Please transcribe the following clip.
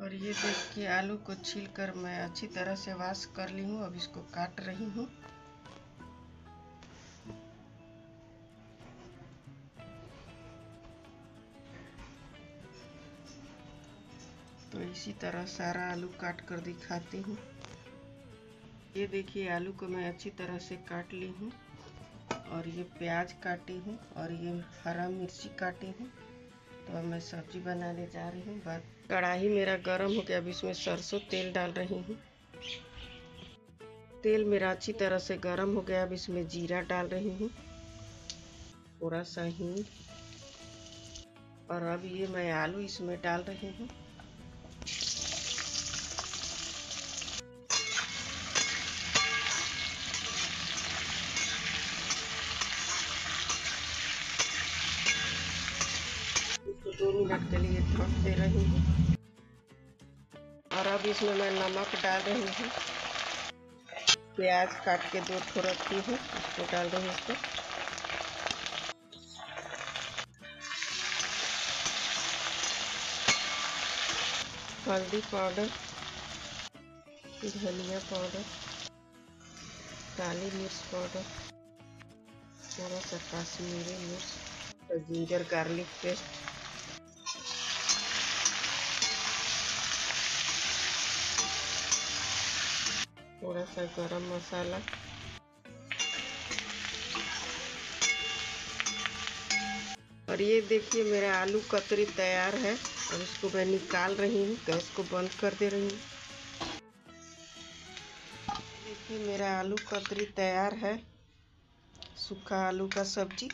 और ये देख के आलू को छील कर मैं अच्छी तरह से वाश कर ली हूँ। अब इसको काट रही हूँ। तो इसी तरह सारा आलू काट कर दिखाती हूँ। ये देखिए, आलू को मैं अच्छी तरह से काट ली हूँ और ये प्याज काटी हूँ और ये हरा मिर्ची काटी हूँ। अब मैं सब्ज़ी बनाने जा रही हूँ। बस कढ़ाई मेरा गर्म हो गया। अब इसमें सरसों तेल डाल रही हूँ। तेल मेरा अच्छी तरह से गर्म हो गया। अब इसमें जीरा डाल रही हूँ। थोड़ा सा ही और अब ये मैं आलू इसमें डाल रही हूँ। दो मिनट के लिए ढक दे रही हूँ। और अब इसमें मैं नमक डाल रही हूँ। प्याज काट के दो थोड़ा रखी हूँ इसको डाल रही हूँ इसको हल्दी पाउडर, धनिया पाउडर, काली मिर्च पाउडर, थोड़ा सा कश्मीरी मिर्च जिंजर गार्लिक पेस्ट। थोड़ा सा गरम मसाला और ये देखिए, मेरा आलू कतरी तैयार है। और इसको मैं निकाल रही हूँ गैस को बंद कर दे रही हूँ। देखिए, मेरा आलू कतरी तैयार है। सूखा आलू का सब्ज़ी।